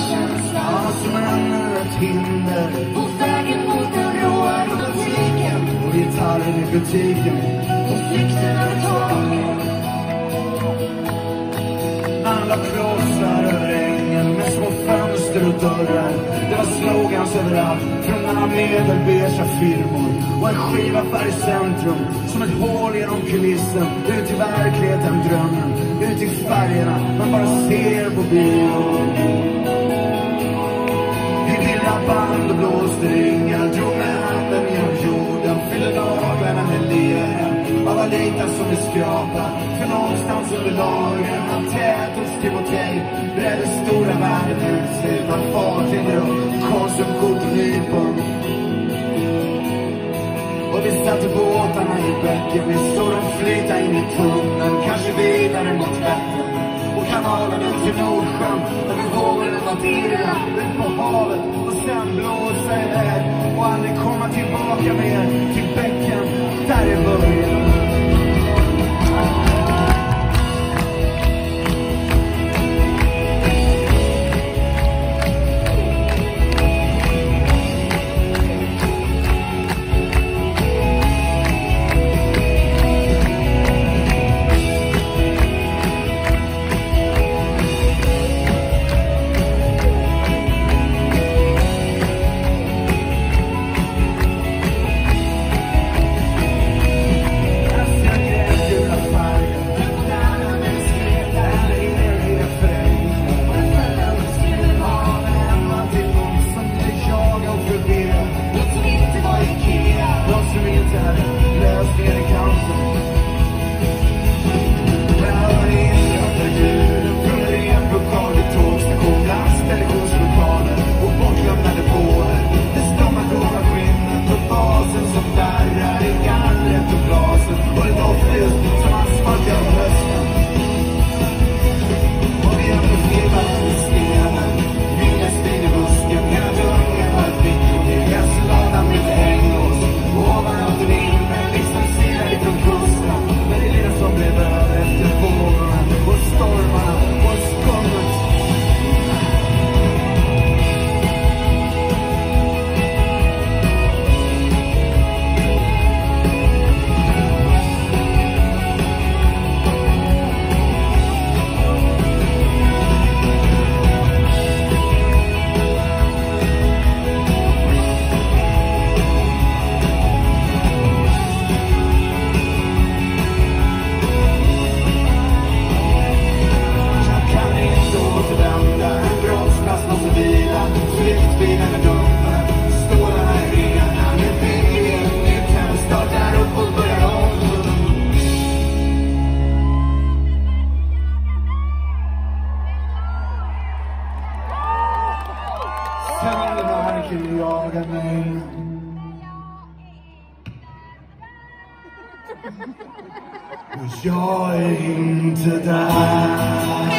känsla. av som ännu ett hinder. På vägen mot den råa romantiken. Och gitarren i butiken. Och flykten över taket. Alla krossar över ängen med små fönster och dörrar. Det var slogans överallt från alla medelbeiga firmor. Och en skiva i centrum, som ett hål genom kulissen. Ut i verkligheten, drömmen. Ut i färgerna man bara ser på bio. Som för någonstans under lagren av hos Timotej bredde stora världen ut sig utan fartyg och konsumkort och nypon. Och vi satte båtarna i bäcken, vi såg dem flyta in i tunneln, kanske vidare mot Vättern. Och kanalerna till Nordsjön, över vågorna vara Irland, ut på havet och sen blåsa iväg och aldrig komma tillbaka mer till bäcken där i började. Jagen Was going to die.